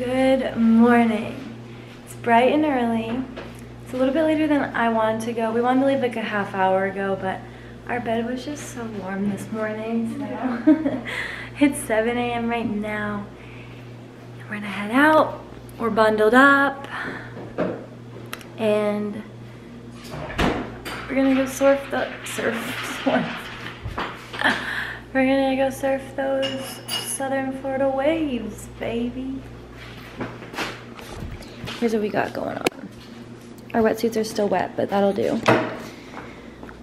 Good morning. It's bright and early. It's a little bit later than I wanted to go. We wanted to leave like a half hour ago, but our bed was just so warm this morning. So it's 7 a.m. right now. We're gonna head out. We're bundled up. And we're gonna go surf the surf surf. We're gonna go surf those southern Florida waves, baby. Here's what we got going on. Our wetsuits are still wet, but that'll do.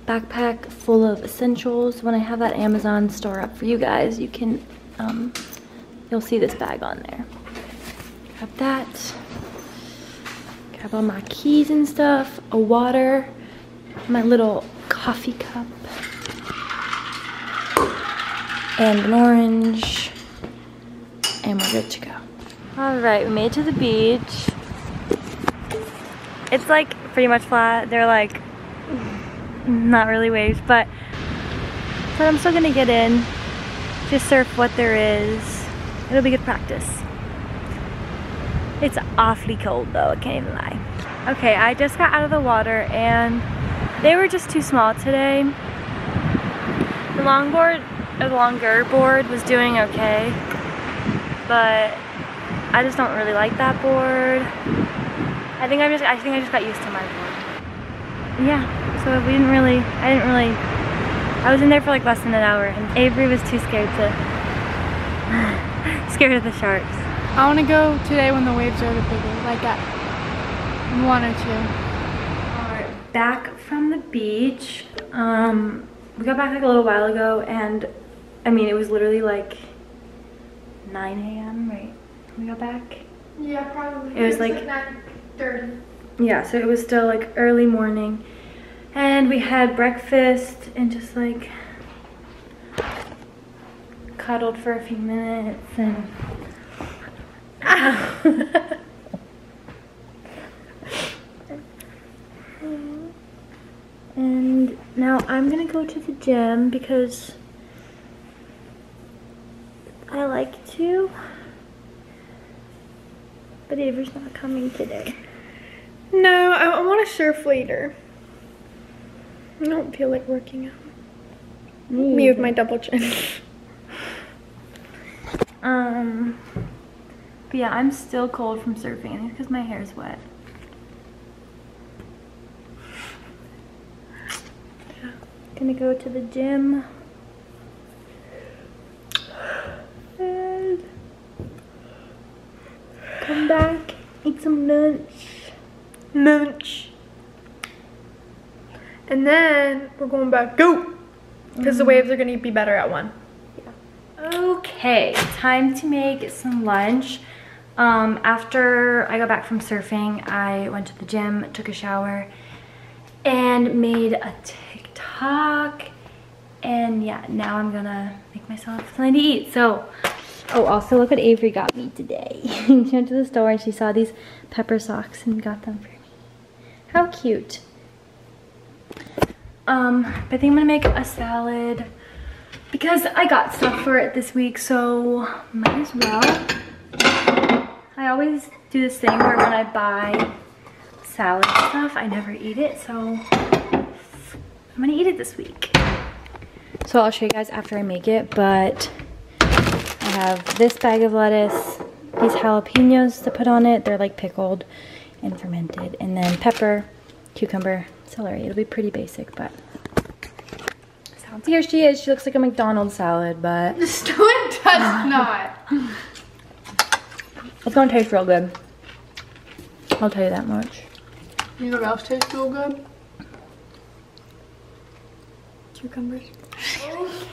Backpack full of essentials. When I have that Amazon store up for you guys, you can, um, you'll see this bag on there. Grab that. Grab all my keys and stuff, a water, my little coffee cup, and an orange, and we're good to go. All right, we made it to the beach. It's like pretty much flat. They're like not really waves, but but I'm still gonna get in, just surf what there is. It'll be good practice. It's awfully cold though, I can't even lie. Okay, I just got out of the water and they were just too small today. The longboard, or the longer board was doing okay, but I just don't really like that board. I think I just I think I just got used to my board. Yeah, so we didn't really I didn't really I was in there for like less than an hour and Avery was too scared to scared of the sharks. I want to go today when the waves are a bit bigger, like at one or two. Alright, back from the beach. Um we got back like a little while ago and I mean it was literally like 9 a.m. right? We got back. Yeah, probably. It was like 9.30. yeah, so it was still like early morning. And we had breakfast and just like cuddled for a few minutes and and now I'm gonna go to the gym because I like to. But Avery's not coming today. No, I, I want to surf later. I don't feel like working out. Me with my double chin. Um, but yeah, I'm still cold from surfing. Because my hair's wet. Gonna go to the gym. And come back, eat some lunch. Lunch. And then we're going back. Go! Because the waves are going to be better at one. Okay, time to make some lunch. Um, after I got back from surfing, I went to the gym, took a shower, and made a TikTok. And yeah, now I'm gonna make myself something to eat. So, oh, also look what Avery got me today. she went to the store and she saw these pepper socks and got them for. How cute. Um, but I think I'm gonna make a salad because I got stuff for it this week, so might as well. I always do this thing where when I buy salad stuff, I never eat it, so I'm gonna eat it this week. So I'll show you guys after I make it, but I have this bag of lettuce, these jalapenos to put on it. They're like pickled and fermented, and then pepper, cucumber, celery. It'll be pretty basic, but here she is. She looks like a McDonald's salad, but This one does not. it's gonna taste real good. I'll tell you that much. You know what else tastes real good? Cucumbers.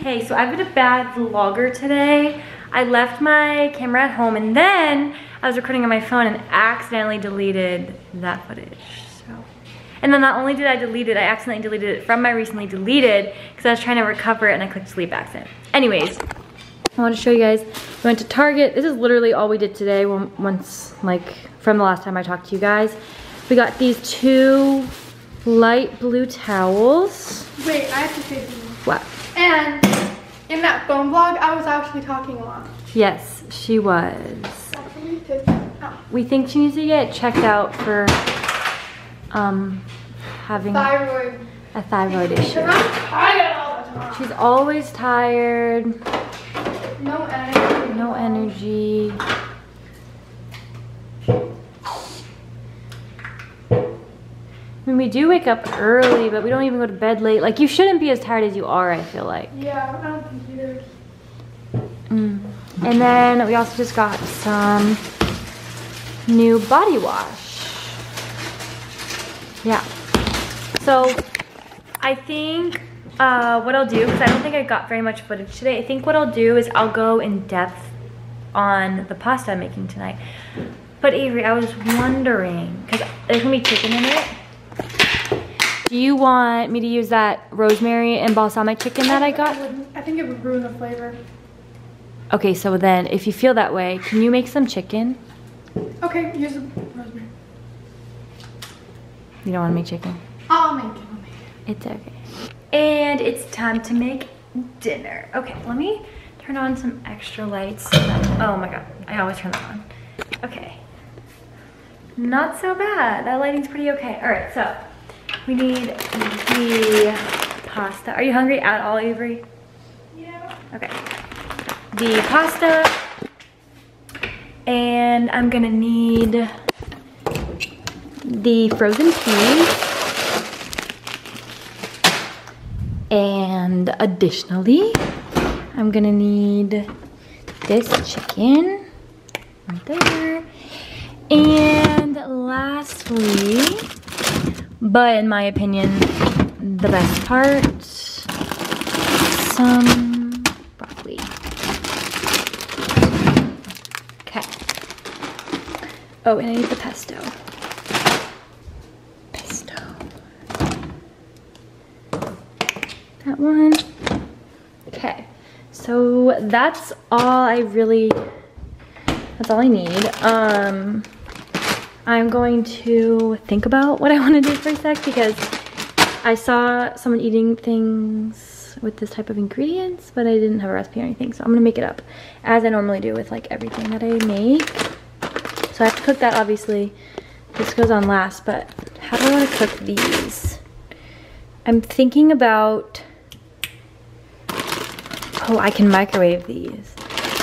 Okay, so I've been a bad vlogger today. I left my camera at home and then I was recording on my phone and accidentally deleted that footage. So, and then not only did I delete it, I accidentally deleted it from my recently deleted because I was trying to recover it and I clicked delete accident. Anyways, I want to show you guys. We went to Target. This is literally all we did today once, like, from the last time I talked to you guys. We got these two light blue towels. Wait, I have to say something. What? And in that phone vlog, I was actually talking a lot. Yes, she was. We think she needs to get checked out for um, having Thyroid. a thyroid issue. I'm tired all the time. She's always tired, No energy. no energy. I mean, we do wake up early, but we don't even go to bed late. Like, you shouldn't be as tired as you are, I feel like. Yeah, I don't think either. Mm. And then we also just got some new body wash. Yeah. So I think uh, what I'll do, because I don't think I got very much footage today, I think what I'll do is I'll go in depth on the pasta I'm making tonight. But Avery, I was wondering, because there's gonna be chicken in it. Do you want me to use that rosemary and balsamic chicken that I got? I think it would ruin the flavor. Okay, so then if you feel that way, can you make some chicken? Okay, use the rosemary. You don't want to make chicken? I'll make it. I'll make it. It's okay. And it's time to make dinner. Okay, let me turn on some extra lights. oh my god, I always turn that on. Okay. Not so bad. That lighting's pretty okay. All right, so we need the pasta. Are you hungry at all, Avery? Yeah. Okay. The pasta. And I'm gonna need the frozen peas. And additionally, I'm gonna need this chicken right there. And lastly, but in my opinion, the best part, some broccoli. Okay. Oh, and I need the pesto. Pesto. That one. Okay. So that's all I really, that's all I need. Um, I'm going to think about what I want to do for a sec because I saw someone eating things with this type of ingredients, but I didn't have a recipe or anything. So I'm gonna make it up as I normally do with like everything that I make. So I have to cook that obviously. This goes on last, but how do I wanna cook these? I'm thinking about, oh, I can microwave these.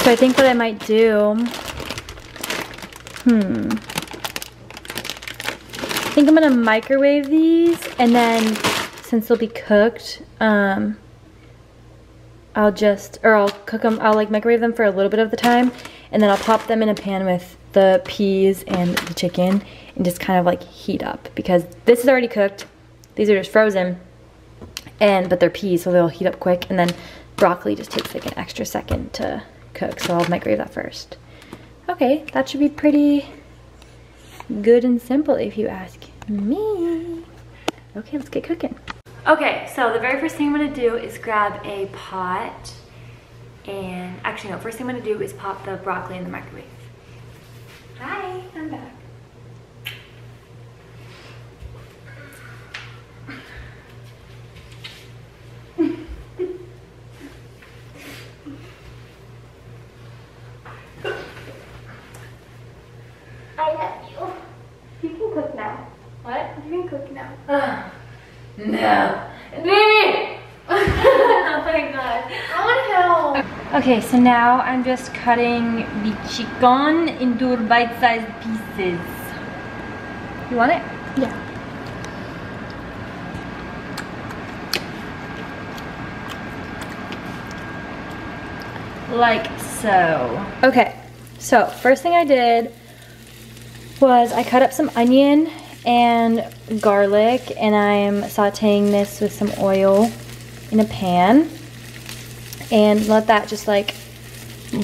So I think what I might do, hmm. I think I'm gonna microwave these and then since they'll be cooked, um, I'll just, or I'll cook them, I'll like microwave them for a little bit of the time and then I'll pop them in a pan with the peas and the chicken and just kind of like heat up because this is already cooked. These are just frozen and, but they're peas so they'll heat up quick and then broccoli just takes like an extra second to cook. So I'll microwave that first. Okay, that should be pretty good and simple if you ask me. Okay, let's get cooking. Okay, so the very first thing I'm gonna do is grab a pot and actually no, first thing I'm gonna do is pop the broccoli in the microwave. Hi, I'm back. I love you. You can cook now. What? You can cook now. no. Baby! oh my god. I want Now I'm just cutting the chicken into bite-sized pieces. You want it? Yeah. Like so. Okay, so first thing I did was I cut up some onion and garlic and I'm sauteing this with some oil in a pan and let that just like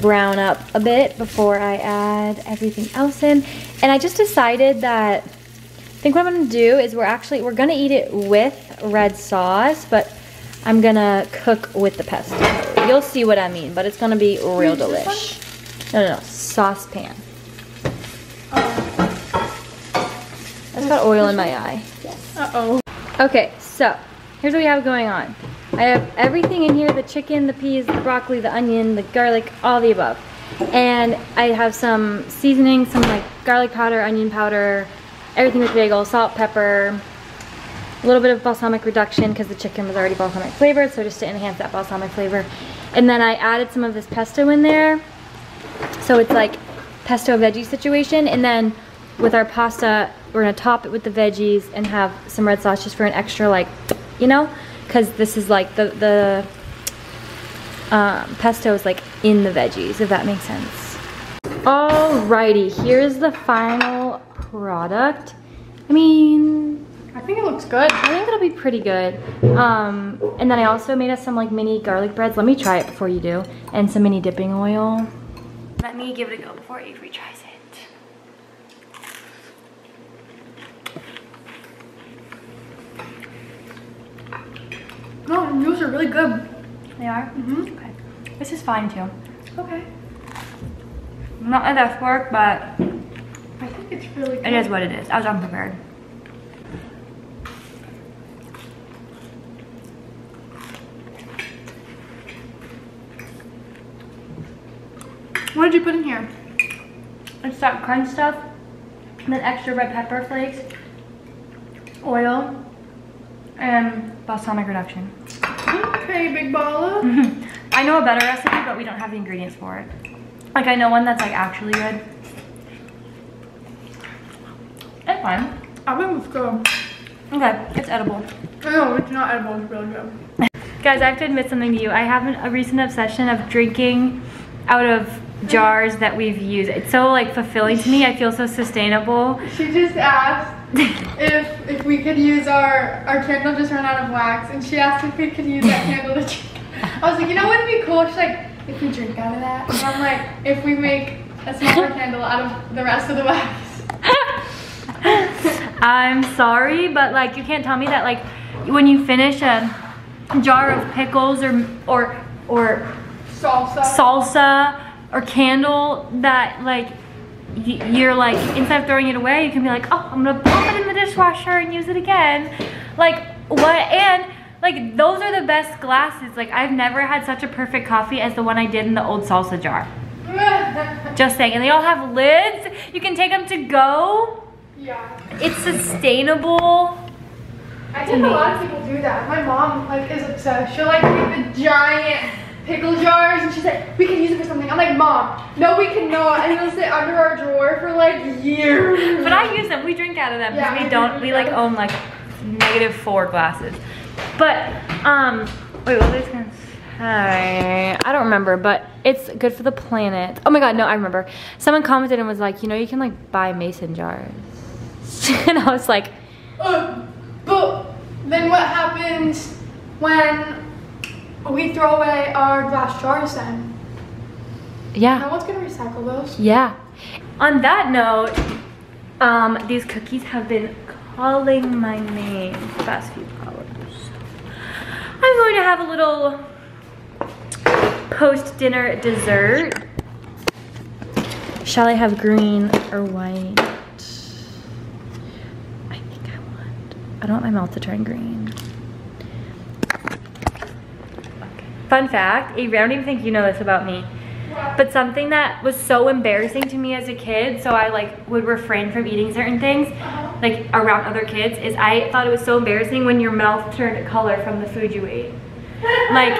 brown up a bit before I add everything else in. And I just decided that I think what I'm gonna do is we're actually, we're gonna eat it with red sauce, but I'm gonna cook with the pesto. You'll see what I mean, but it's gonna be real delish. No, no, no, saucepan. Oh. I've got oil in my eye. Uh-oh. Okay, so here's what we have going on. I have everything in here, the chicken, the peas, the broccoli, the onion, the garlic, all the above. And I have some seasoning, some like garlic powder, onion powder, everything with bagel, salt, pepper, a little bit of balsamic reduction because the chicken was already balsamic flavored, so just to enhance that balsamic flavor. And then I added some of this pesto in there. So it's like pesto veggie situation. And then with our pasta, we're gonna top it with the veggies and have some red sauce just for an extra like, you know? Because this is like the, the um, pesto is like in the veggies, if that makes sense. Alrighty, here's the final product. I mean, I think it looks good. I think it'll be pretty good. Um, and then I also made us some like mini garlic breads. Let me try it before you do. And some mini dipping oil. Let me give it a go before Avery tries it. Noodles are really good. They are? Mm-hmm. Okay. This is fine too. Okay. Not enough work, but I think it's really good. it is what it is. I was unprepared. What did you put in here? It's that crunch stuff, and then extra red pepper flakes, oil, and balsamic reduction. Okay, big baller. I know a better recipe, but we don't have the ingredients for it. Like I know one that's like actually good. It's fine. I think it's good. Okay, it's edible. No, it's not edible. It's really good. Guys, I have to admit something to you. I have an, a recent obsession of drinking out of jars that we've used. It's so like fulfilling to me. I feel so sustainable. She just asked if if we could use our our candle just ran out of wax, and she asked if we could use that candle to drink. I was like, you know what would be cool? She's like, if we drink out of that. And I'm like, if we make a smaller candle out of the rest of the wax. I'm sorry, but like you can't tell me that like when you finish a jar of pickles or or or Salsa. salsa or candle that like you're like instead of throwing it away you can be like oh i'm gonna pop it in the dishwasher and use it again. Like what and like those are the best glasses. Like i've never had such a perfect coffee as the one i did in the old salsa jar. Just saying and they all have lids. You can take them to go. Yeah. it's sustainable. I think a lot of people do that. My mom like is obsessed. She'll like take the giant pickle jars and she's like, we can use it for something. I'm like, mom, no, we cannot. And it'll sit under our drawer for like years. But I use them. We drink out of them. 'cause Yeah, we we don't. We like own like negative four glasses. But um, wait, what was I gonna say? I don't remember. But it's good for the planet. Oh my god, no, I remember. Someone commented and was like, you know, you can like buy mason jars, and I was like, Uh, but then what happens when we throw away our glass jars then? yeah. No one's gonna recycle those. Yeah. On that note, um, these cookies have been calling my name the past few hours. I'm going to have a little post-dinner dessert. Shall I have green or white? I think I want. I don't want my mouth to turn green. Fun fact, Avery, I don't even think you know this about me. But something that was so embarrassing to me as a kid, so I like would refrain from eating certain things, like around other kids, is I thought it was so embarrassing when your mouth turned color from the food you ate. Like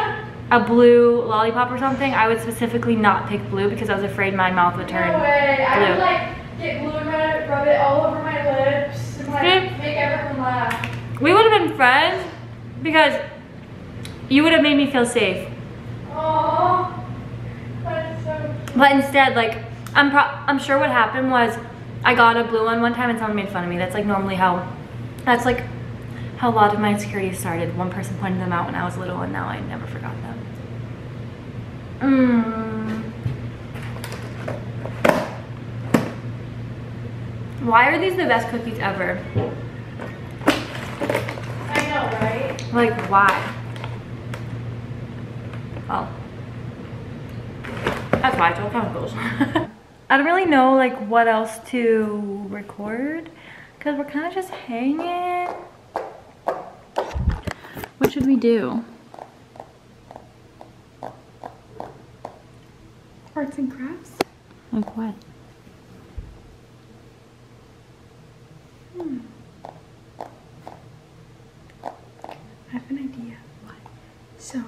a blue lollipop or something, I would specifically not pick blue because I was afraid my mouth would turn No way. I would blue. like get glue and rub it, rub it all over my lips and like make everyone laugh. We would have been friends because you would have made me feel safe. Aww. That's so But instead, like, I'm pro- I'm sure what happened was I got a blue one one time and someone made fun of me. That's like normally how, that's like how a lot of my insecurities started. One person pointed them out when I was little and now I never forgot them. Mmm. Why are these the best cookies ever? I know, right? Like, why? Oh. That's why it's all chemicals. I don't really know like what else to record because we're kind of just hanging. What should we do? arts and crafts. Like what? Hmm. I have an idea. So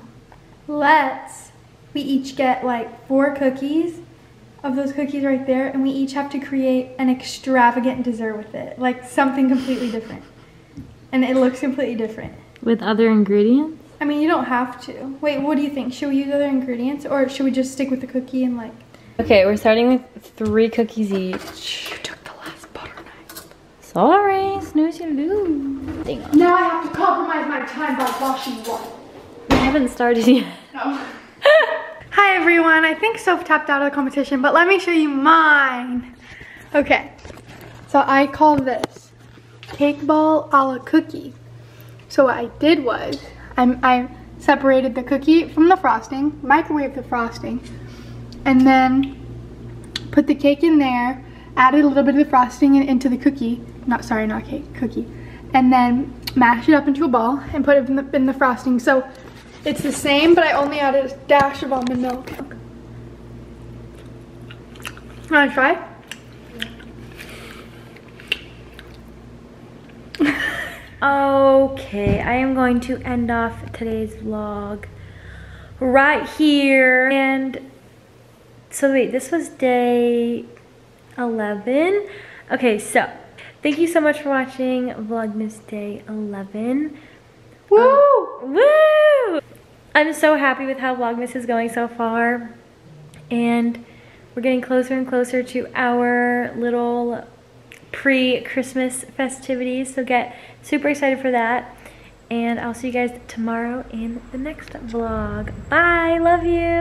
let's we each get like four cookies of those cookies right there, and we each have to create an extravagant dessert with it, like something completely different. And it looks completely different. With other ingredients? I mean, you don't have to. Wait, what do you think? Should we use other ingredients, or should we just stick with the cookie and like? Okay, we're starting with three cookies each. You took the last butter knife. Sorry, snooze you lose. Dang. Now I have to compromise my time by washing one. We haven't started yet. No. Hi everyone, I think Soph tapped out of the competition, but let me show you mine. Okay, so I call this cake ball a la cookie. So what I did was, I, I separated the cookie from the frosting, microwaved the frosting, and then put the cake in there, added a little bit of the frosting into the cookie, not sorry, not cake, cookie, and then mashed it up into a ball and put it in the, in the frosting. So it's the same, but I only added a dash of almond milk. Wanna try? Okay, I am going to end off today's vlog right here. And so wait, this was day 11. Okay, so thank you so much for watching Vlogmas Day 11. Woo! Um, woo! I'm so happy with how Vlogmas is going so far. And we're getting closer and closer to our little pre-Christmas festivities. So get super excited for that. And I'll see you guys tomorrow in the next vlog. Bye, love you.